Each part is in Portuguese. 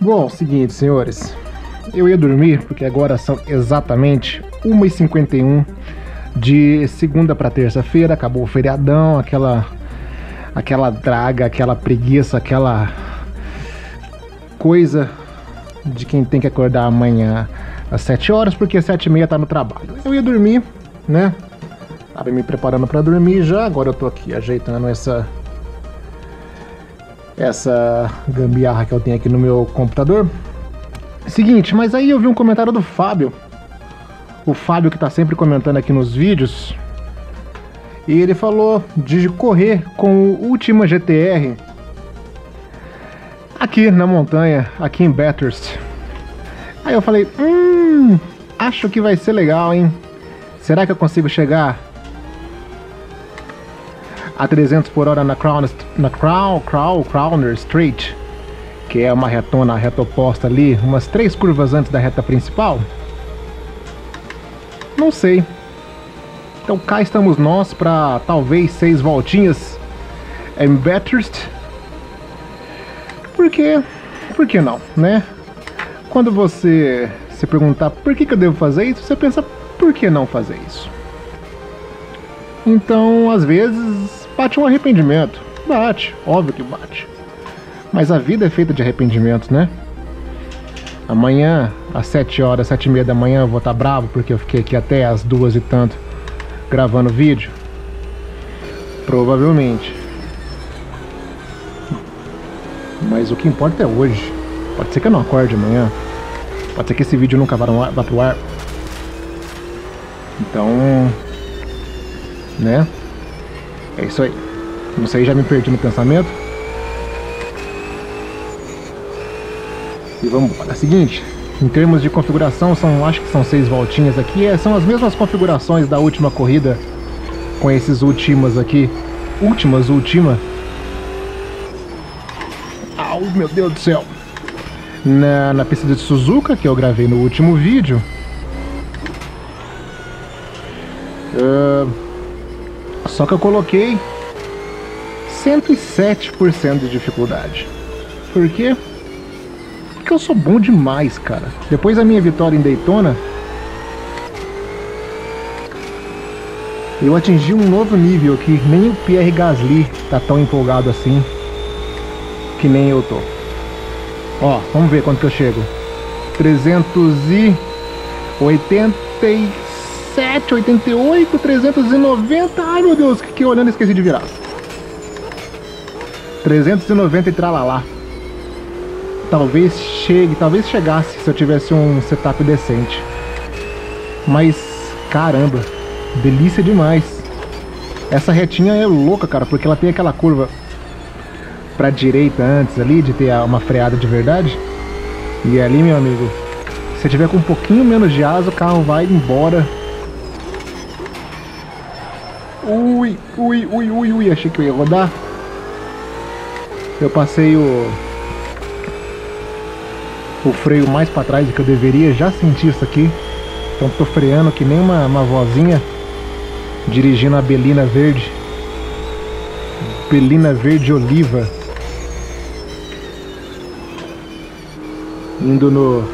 Bom, seguinte, senhores. Eu ia dormir porque agora são exatamente 1h51 de segunda para terça-feira. Acabou o feriadão, aquela aquela draga, aquela preguiça, aquela coisa de quem tem que acordar amanhã às 7 horas, porque às 7 e meia tá no trabalho. Eu ia dormir, né? Tava me preparando para dormir já, agora eu tô aqui ajeitando essa essa gambiarra que eu tenho aqui no meu computador. Seguinte, mas aí eu vi um comentário do Fábio. O Fábio que tá sempre comentando aqui nos vídeos. E ele falou de correr com o Ultima GTR aqui na montanha, aqui em Bathurst. Aí eu falei, hum, acho que vai ser legal, hein? Será que eu consigo chegar a 300 por hora na Crown, na Crown, Crown, Crowner Street, que é uma retona, reta oposta ali, umas três curvas antes da reta principal? Não sei. Então cá estamos nós para talvez seis voltinhas em Bathurst. Por quê? Por que não, né? Quando você se perguntar por que, que eu devo fazer isso, você pensa, por que não fazer isso? Então, às vezes, bate um arrependimento. Bate, óbvio que bate. Mas a vida é feita de arrependimentos, né? Amanhã, às 7 horas, 7 e meia da manhã, eu vou estar bravo porque eu fiquei aqui até as duas e tanto gravando vídeo? Provavelmente. Mas o que importa é hoje. Pode ser que eu não acorde amanhã. Pode ser que esse vídeo nunca vá, vá pro ar. Então. Né? É isso aí. Não sei, já me perdi no pensamento. E vamos embora. É o seguinte, em termos de configuração, são, acho que são seis voltinhas aqui. É, são as mesmas configurações da última corrida com esses últimas aqui. Últimas, última. Au, meu Deus do céu. Na, na pista de Suzuka, que eu gravei no último vídeo. Uh, só que eu coloquei 107% de dificuldade. Por quê? Porque eu sou bom demais, cara. Depois da minha vitória em Daytona, eu atingi um novo nível que nem o Pierre Gasly tá tão empolgado assim que nem eu tô. Ó, vamos ver quanto que eu chego. 387, 88, 390. Ai meu Deus, que olhando esqueci de virar. 390 e tralalá. Talvez chegue, talvez chegasse se eu tivesse um setup decente. Mas caramba, delícia demais. Essa retinha é louca, cara, porque ela tem aquela curva pra direita antes ali, de ter uma freada de verdade. E ali, meu amigo, se tiver com um pouquinho menos de asa, o carro vai embora. Ui, ui, ui, ui, ui, achei que eu ia rodar. Eu passei o o freio mais para trás do que eu deveria, já senti isso aqui. Então tô freando que nem uma, uma vozinha dirigindo a Belina Verde. Belina Verde Oliva. Indo no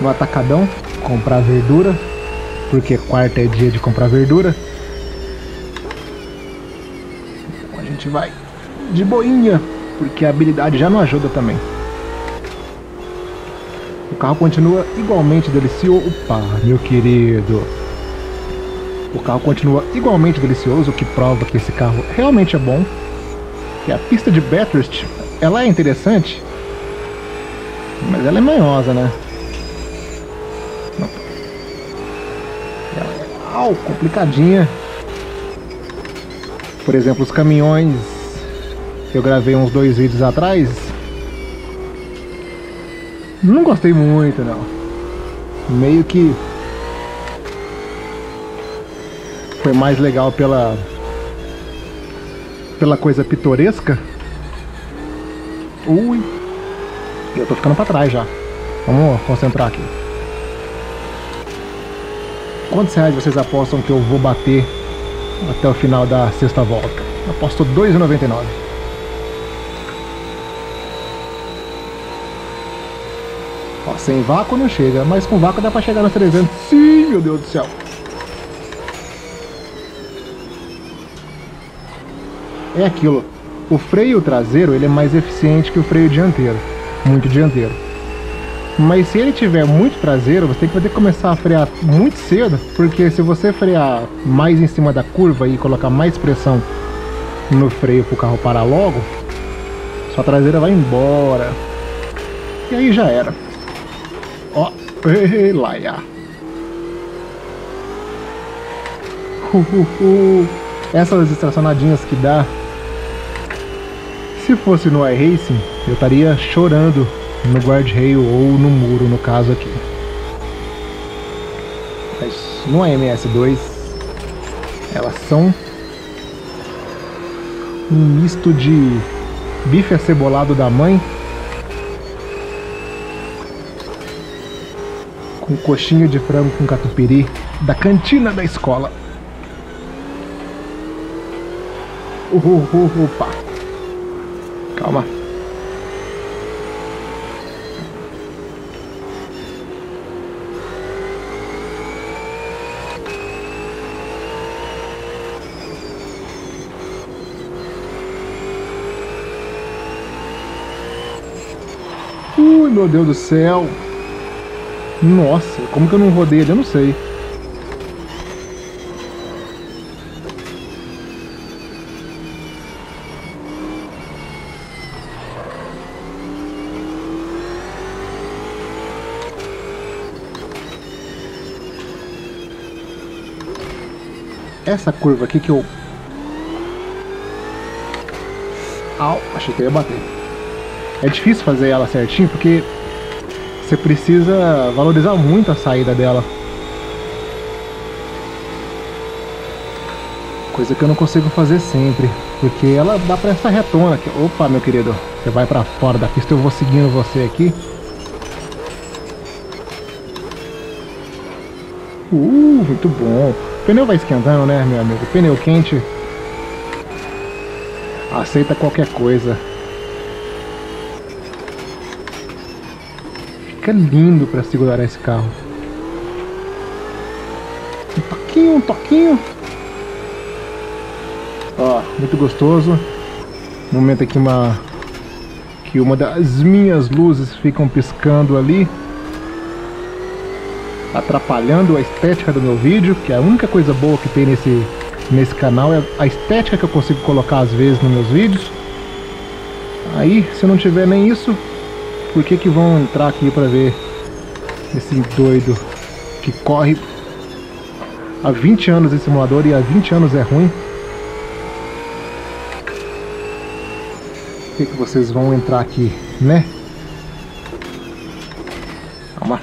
no atacadão comprar verdura, porque quarta é dia de comprar verdura. Então a gente vai de boinha, porque a habilidade já não ajuda também. O carro continua igualmente delicioso. Opa, meu querido. O carro continua igualmente delicioso, o que prova que esse carro realmente é bom. E a pista de Bathurst, ela é interessante, mas ela é manhosa, né? Ela é au, complicadinha. Por exemplo, os caminhões que eu gravei uns dois vídeos atrás. Não gostei muito, não. Meio que foi mais legal pela pela coisa pitoresca. Ui, eu tô ficando para trás já. Vamos concentrar aqui. Quantos reais vocês apostam que eu vou bater até o final da sexta volta? Aposto 2,99. Ó, sem vácuo não chega, mas com vácuo dá pra chegar nos 300. Sim, meu Deus do céu. É aquilo. O freio traseiro ele é mais eficiente que o freio dianteiro. Muito dianteiro. Mas se ele tiver muito traseiro, você tem que, que começar a frear muito cedo, porque se você frear mais em cima da curva e colocar mais pressão no freio para o carro parar logo, sua traseira vai embora. E aí já era. Ó, ei, laia. Uh, uh, uh. Essas estacionadinhas que dá. Se fosse no iRacing, eu estaria chorando no guardrail ou no muro, no caso aqui. Mas no AMS2, elas são um misto de bife acebolado da mãe com coxinha de frango com catupiry da cantina da escola. Uh, uh, uh, opa. Calma. Ui, meu Deus do céu. Nossa, como que eu não rodei? Eu não sei. Essa curva aqui que eu... Au, achei que ia bater. É difícil fazer ela certinho porque você precisa valorizar muito a saída dela. Coisa que eu não consigo fazer sempre, porque ela dá pra essa retona aqui. Opa, meu querido, você vai pra fora da pista, eu vou seguindo você aqui. Uh, muito bom. O pneu vai esquentando, né, meu amigo? Pneu quente aceita qualquer coisa. Fica lindo para segurar esse carro. Um toquinho, um toquinho. Ó, muito gostoso. Momento aqui uma que uma das minhas luzes ficam piscando ali, atrapalhando a estética do meu vídeo, que é a única coisa boa que tem nesse nesse canal é a estética que eu consigo colocar às vezes nos meus vídeos. Aí, se não tiver nem isso, por que que vão entrar aqui para ver esse doido que corre há 20 anos em simulador e há 20 anos é ruim? Por que que vocês vão entrar aqui, né? Calma.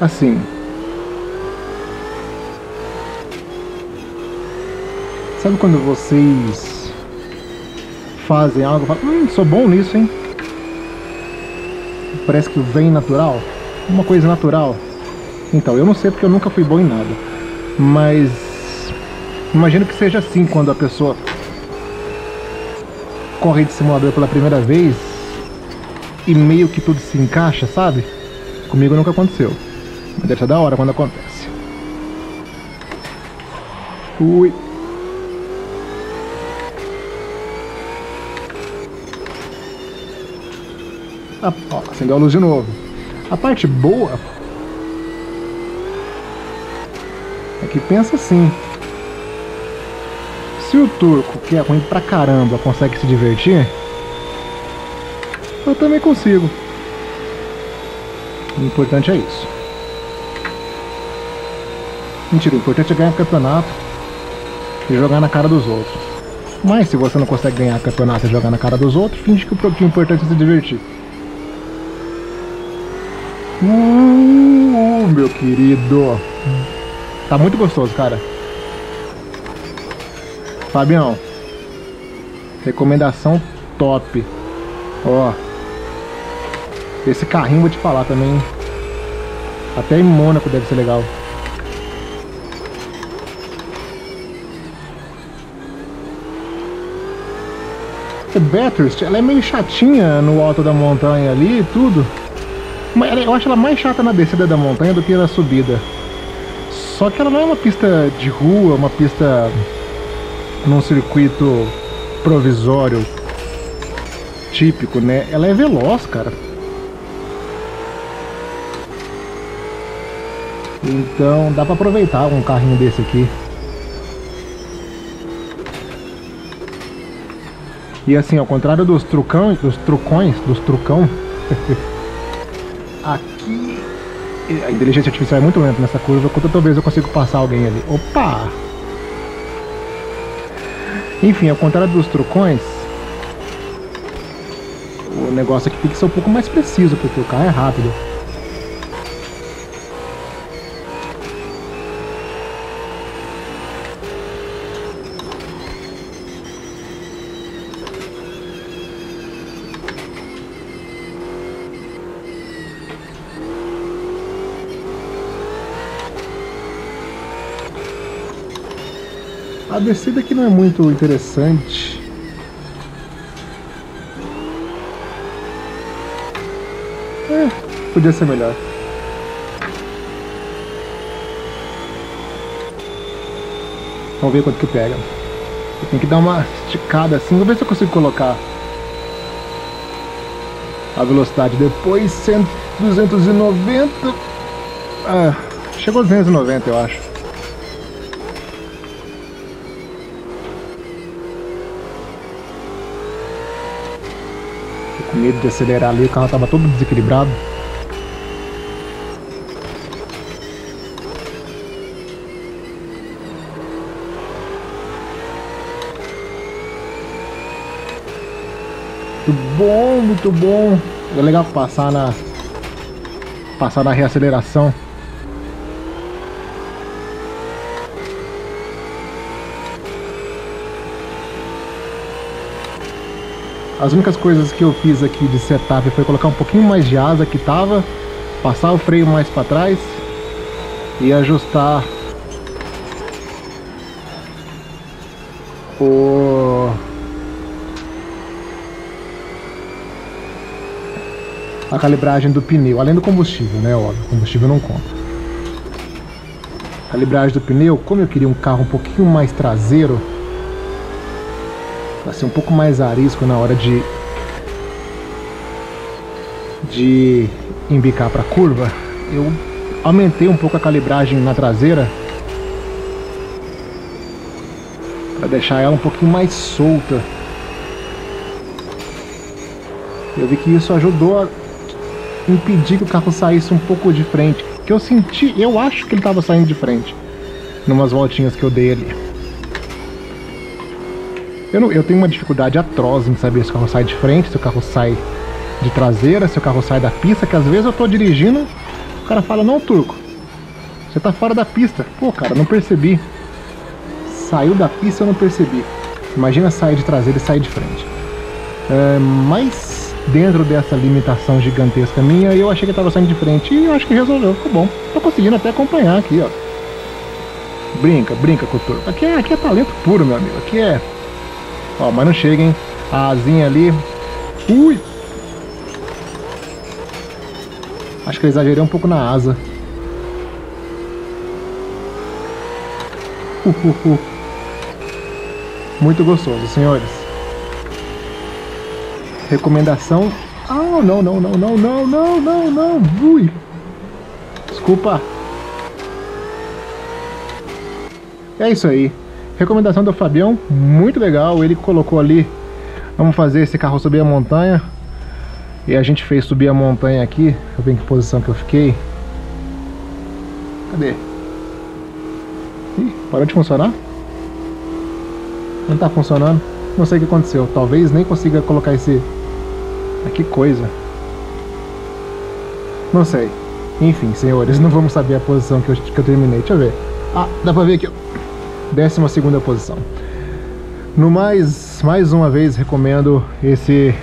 Assim. Sabe quando vocês fazem algo e falam, hum, sou bom nisso, hein? Parece que vem natural, uma coisa natural. Então, eu não sei porque eu nunca fui bom em nada, mas imagino que seja assim quando a pessoa corre de simulador pela primeira vez e meio que tudo se encaixa, sabe? Comigo nunca aconteceu, mas deve ser da hora quando acontece. Ui. A, ó, acendeu a luz de novo. A parte boa é que pensa assim. Se o turco, que é ruim pra caramba, consegue se divertir, eu também consigo. O importante é isso. Mentira, o importante é ganhar campeonato e jogar na cara dos outros. Mas se você não consegue ganhar campeonato e jogar na cara dos outros, finge que o importante é se divertir. Uh, meu querido. Tá muito gostoso, cara. Fabião. Recomendação top. Ó. Esse carrinho vou te falar também. Até em Mônaco deve ser legal. Bathurst, ela é meio chatinha no alto da montanha ali e tudo. Eu acho ela mais chata na descida da montanha do que na subida. Só que ela não é uma pista de rua, uma pista num circuito provisório típico, né? Ela é veloz, cara. Então dá pra aproveitar um carrinho desse aqui. E assim, ao contrário dos trucões, dos trucões, dos trucão, a inteligência artificial é muito lenta nessa curva, quanto talvez eu consigo passar alguém ali. Opa! Enfim, ao contrário dos trucões, o negócio aqui tem que ser um pouco mais preciso, porque o carro é rápido. A descida aqui não é muito interessante. É, podia ser melhor. Vamos ver quanto que pega. Tem que dar uma esticada assim. Vamos ver se eu consigo colocar a velocidade depois. 100, 290. Ah, chegou a 290 eu acho. com medo de acelerar ali, o carro estava todo desequilibrado. Muito bom, muito bom. É legal passar na passar na reaceleração. As únicas coisas que eu fiz aqui de setup foi colocar um pouquinho mais de asa que tava, passar o freio mais para trás e ajustar o a calibragem do pneu, além do combustível, né, óbvio, combustível não conta. Calibragem do pneu, como eu queria um carro um pouquinho mais traseiro, para ser um pouco mais arisco na hora de de embicar para curva, eu aumentei um pouco a calibragem na traseira para deixar ela um pouquinho mais solta. Eu vi que isso ajudou a impedir que o carro saísse um pouco de frente. Que eu senti, eu acho que ele estava saindo de frente. Numas voltinhas que eu dei ali. Eu, não, eu tenho uma dificuldade atroz em saber se o carro sai de frente, se o carro sai de traseira, se o carro sai da pista, que às vezes eu tô dirigindo, o cara fala, não, turco, você tá fora da pista. Pô, cara, não percebi. Saiu da pista, eu não percebi. Imagina sair de traseira e sair de frente. É, mas dentro dessa limitação gigantesca minha, eu achei que estava saindo de frente e eu acho que resolveu, ficou bom. Tô conseguindo até acompanhar aqui, ó. Brinca, brinca com o turco. Aqui é, aqui é talento puro, meu amigo. Aqui é Ó, mas não chega, hein? A asinha ali. Ui! Acho que eu exagerei um pouco na asa. Uh, uh, uh. Muito gostoso, senhores. Recomendação. Ah, não, não, não, não, não, não, não, não. Ui. Desculpa. É isso aí. Recomendação do Fabião, muito legal. Ele colocou ali, vamos fazer esse carro subir a montanha. E a gente fez subir a montanha aqui. Eu ver em que posição que eu fiquei. Cadê? Ih, parou de funcionar? Não tá funcionando. Não sei o que aconteceu. Talvez nem consiga colocar esse... Ah, que coisa. Não sei. Enfim, senhores, não vamos saber a posição que eu, que eu terminei. Deixa eu ver. Ah, dá pra ver aqui, ó. 12 segunda posição. No mais, mais uma vez recomendo esse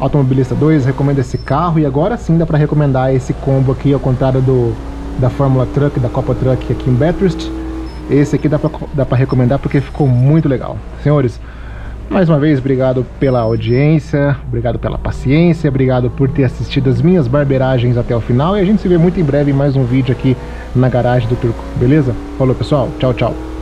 Automobilista 2, recomendo esse carro e agora sim dá para recomendar esse combo aqui ao contrário do da Fórmula Truck, da Copa Truck aqui em Bathurst. Esse aqui dá para recomendar porque ficou muito legal. Senhores, Mais uma vez, obrigado pela audiência, obrigado pela paciência, obrigado por ter assistido as minhas barberagens até o final e a gente se vê muito em breve em mais um vídeo aqui na garagem do Turco, beleza? Falou pessoal, tchau, tchau.